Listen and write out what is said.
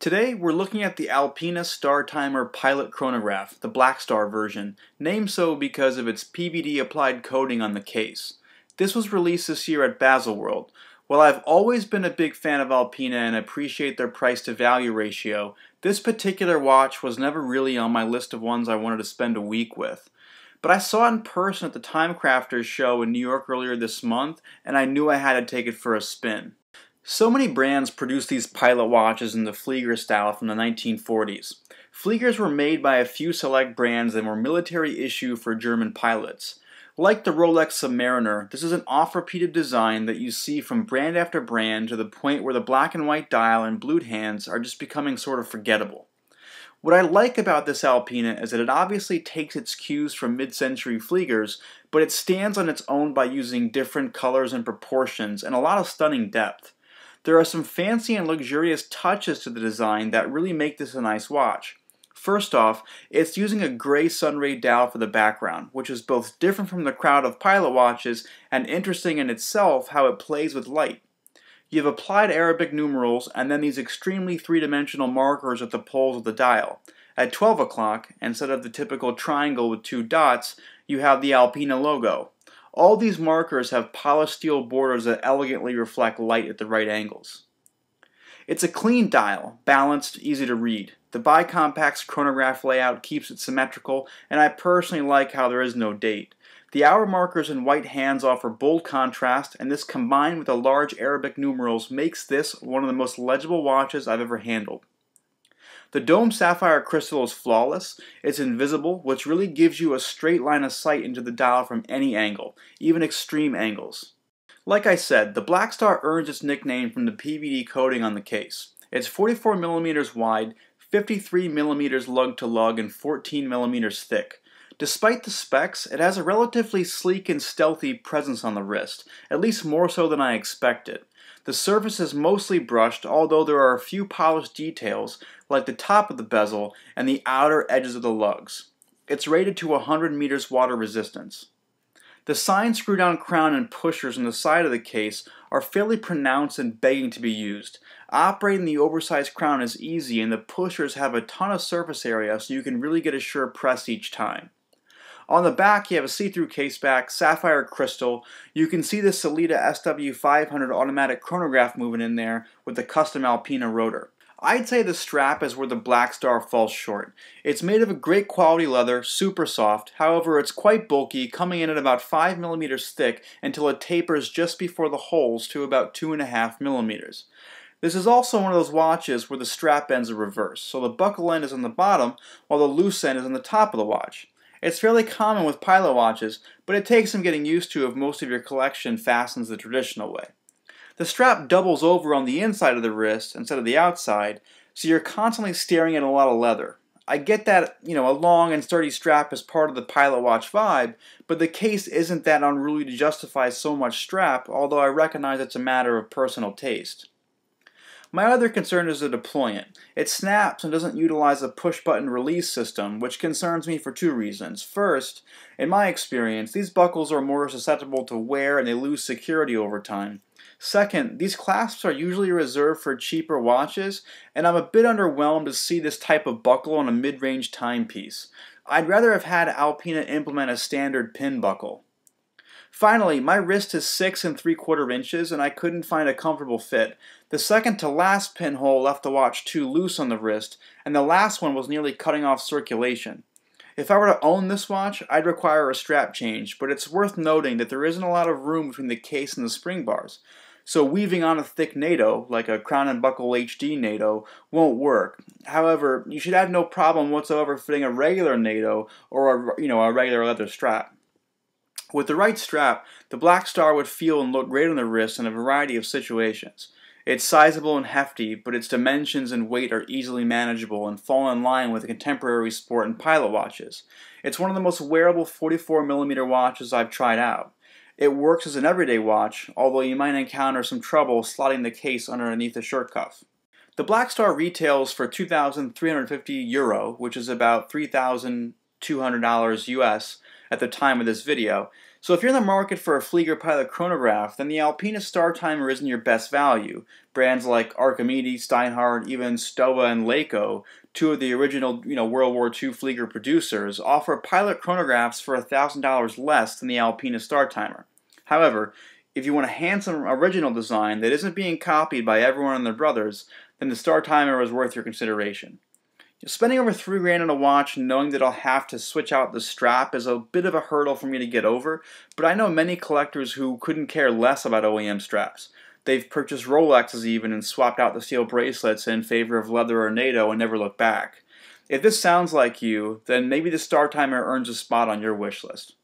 Today we're looking at the Alpina Startimer Pilot Chronograph, the Black Star version, named so because of its PVD applied coating on the case. This was released this year at Baselworld. While I've always been a big fan of Alpina and appreciate their price to value ratio, this particular watch was never really on my list of ones I wanted to spend a week with. But I saw it in person at the Time Crafters show in New York earlier this month, and I knew I had to take it for a spin. So many brands produced these pilot watches in the Flieger style from the 1940s. Fliegers were made by a few select brands and were military issue for German pilots. Like the Rolex Submariner, this is an off-repeated design that you see from brand after brand to the point where the black and white dial and blued hands are just becoming sort of forgettable. What I like about this Alpina is that it obviously takes its cues from mid-century Fliegers, but it stands on its own by using different colors and proportions and a lot of stunning depth. There are some fancy and luxurious touches to the design that really make this a nice watch. First off, it's using a gray sunray dial for the background, which is both different from the crowd of pilot watches and interesting in itself how it plays with light. You have applied Arabic numerals and then these extremely three-dimensional markers at the poles of the dial. At 12 o'clock, instead of the typical triangle with two dots, you have the Alpina logo. All these markers have polished steel borders that elegantly reflect light at the right angles. It's a clean dial, balanced, easy to read. The bicompax chronograph layout keeps it symmetrical, and I personally like how there is no date. The hour markers and white hands offer bold contrast, and this combined with the large Arabic numerals makes this one of the most legible watches I've ever handled. The dome sapphire crystal is flawless, it's invisible, which really gives you a straight line of sight into the dial from any angle, even extreme angles. Like I said, the Black Star earns its nickname from the PVD coating on the case. It's 44 millimeters wide, 53 millimeters lug to lug, and 14 millimeters thick. Despite the specs, it has a relatively sleek and stealthy presence on the wrist, at least more so than I expected. The surface is mostly brushed, although there are a few polished details, like the top of the bezel and the outer edges of the lugs. It's rated to 100 meters water resistance. The signed screw-down crown and pushers on the side of the case are fairly pronounced and begging to be used. Operating the oversized crown is easy and the pushers have a ton of surface area so you can really get a sure press each time. On the back, you have a see-through case back, sapphire crystal. You can see the Sellita SW500 automatic chronograph moving in there with the custom Alpina rotor. I'd say the strap is where the Black Star falls short. It's made of a great quality leather, super soft, however it's quite bulky, coming in at about 5 millimeters thick until it tapers just before the holes to about 2.5 millimeters. This is also one of those watches where the strap ends are reversed, so the buckle end is on the bottom while the loose end is on the top of the watch. It's fairly common with pilot watches, but it takes some getting used to if most of your collection fastens the traditional way. The strap doubles over on the inside of the wrist instead of the outside, so you're constantly staring at a lot of leather. I get that, you know, a long and sturdy strap is part of the pilot watch vibe, but the case isn't that unruly to justify so much strap, although I recognize it's a matter of personal taste. My other concern is the deployant. It snaps and doesn't utilize a push-button release system, which concerns me for two reasons. First, in my experience, these buckles are more susceptible to wear and they lose security over time. Second, these clasps are usually reserved for cheaper watches, and I'm a bit underwhelmed to see this type of buckle on a mid-range timepiece. I'd rather have had Alpina implement a standard pin buckle. Finally, my wrist is 6 and 3 quarter inches and I couldn't find a comfortable fit. The second to last pinhole left the watch too loose on the wrist, and the last one was nearly cutting off circulation. If I were to own this watch, I'd require a strap change, but it's worth noting that there isn't a lot of room between the case and the spring bars. So weaving on a thick NATO, like a Crown and Buckle HD NATO, won't work. However, you should have no problem whatsoever fitting a regular NATO or a, you know, a regular leather strap. With the right strap, the Black Star would feel and look great on the wrist in a variety of situations. It's sizable and hefty, but its dimensions and weight are easily manageable and fall in line with contemporary sport and pilot watches. It's one of the most wearable 44mm watches I've tried out. It works as an everyday watch, although you might encounter some trouble slotting the case underneath the shirt cuff. The Black Star retails for 2,350 euro, which is about $3,200 US, at the time of this video. So if you're in the market for a Flieger Pilot chronograph, then the Alpina Startimer isn't your best value. Brands like Archimedes, Steinhart, even Stowa and Laco, two of the original you know, World War II Flieger producers, offer pilot chronographs for $1,000 less than the Alpina Startimer. However, if you want a handsome original design that isn't being copied by everyone and their brothers, then the Startimer is worth your consideration. Spending over three grand on a watch knowing that I'll have to switch out the strap is a bit of a hurdle for me to get over, but I know many collectors who couldn't care less about OEM straps. They've purchased Rolexes even and swapped out the steel bracelets in favor of leather or NATO and never looked back. If this sounds like you, then maybe the Startimer earns a spot on your wish list.